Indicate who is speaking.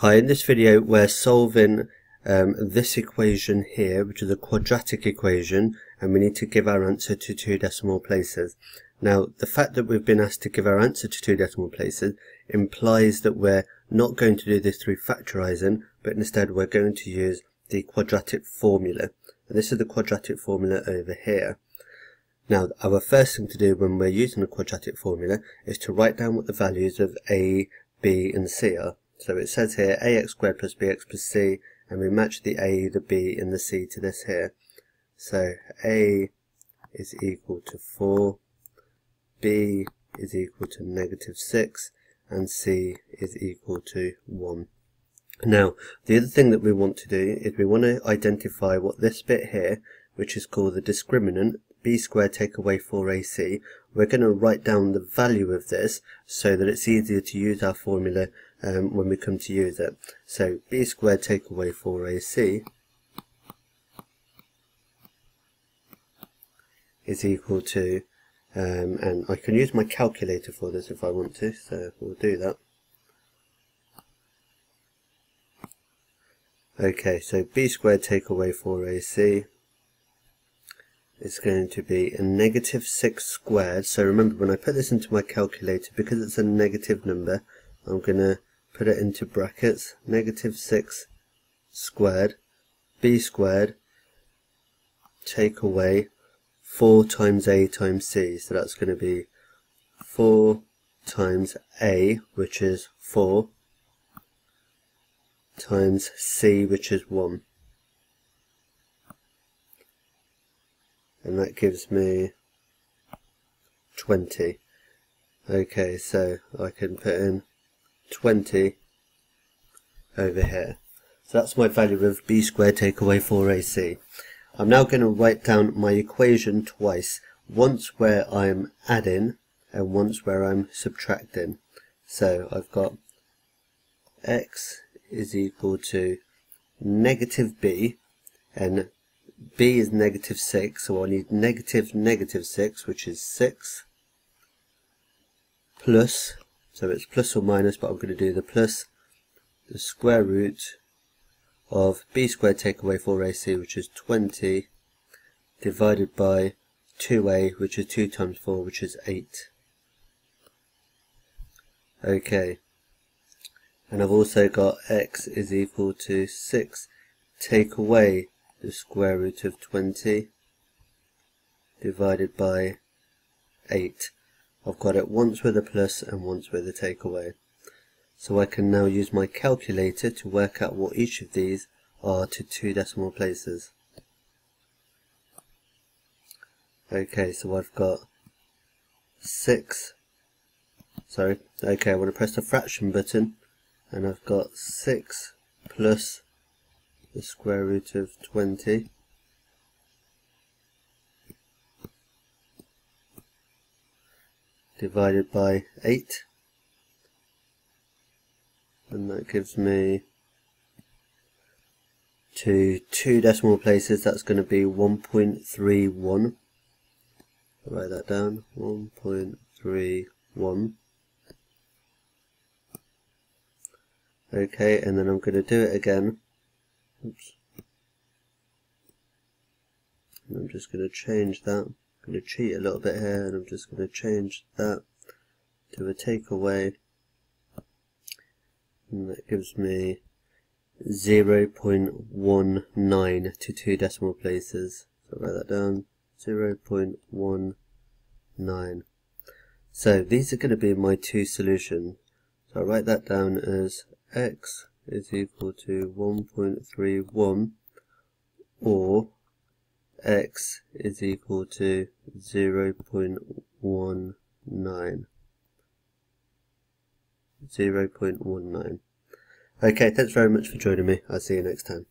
Speaker 1: Hi, in this video we're solving um, this equation here, which is a quadratic equation, and we need to give our answer to two decimal places. Now, the fact that we've been asked to give our answer to two decimal places implies that we're not going to do this through factorising, but instead we're going to use the quadratic formula. And this is the quadratic formula over here. Now, our first thing to do when we're using the quadratic formula is to write down what the values of a, b and c are. So it says here ax squared plus bx plus c, and we match the a, the b, and the c to this here. So a is equal to 4, b is equal to negative 6, and c is equal to 1. Now, the other thing that we want to do is we want to identify what this bit here, which is called the discriminant, b squared take away 4ac, we're going to write down the value of this so that it's easier to use our formula um, when we come to use it. So b squared take away 4ac is equal to, um, and I can use my calculator for this if I want to, so we'll do that. Okay, so b squared take away 4ac is going to be a negative 6 squared. So remember, when I put this into my calculator, because it's a negative number, I'm going to put it into brackets, negative 6 squared, b squared, take away 4 times a times c. So that's going to be 4 times a, which is 4, times c, which is 1. and that gives me 20 okay so I can put in 20 over here. So that's my value of b squared take away 4ac I'm now going to write down my equation twice once where I'm adding and once where I'm subtracting. So I've got x is equal to negative b and b is negative 6, so I need negative negative 6, which is 6, plus, so it's plus or minus, but I'm going to do the plus, the square root of b squared take away 4ac, which is 20, divided by 2a, which is 2 times 4, which is 8. Okay, and I've also got x is equal to 6 take away the square root of 20 divided by 8. I've got it once with a plus and once with a takeaway. So I can now use my calculator to work out what each of these are to two decimal places. Okay, so I've got 6, sorry, okay, I want to press the fraction button, and I've got 6 plus the square root of 20 divided by 8 and that gives me to two decimal places. That's going to be 1.31 write that down. 1.31 okay and then I'm going to do it again. Oops. I'm just going to change that. I'm going to cheat a little bit here and I'm just going to change that to a takeaway. And that gives me 0 0.19 to two decimal places. So write that down. 0 0.19. So these are going to be my two solutions. So I'll write that down as x is equal to 1.31 or x is equal to 0 0.19 0.19 okay thanks very much for joining me. I'll see you next time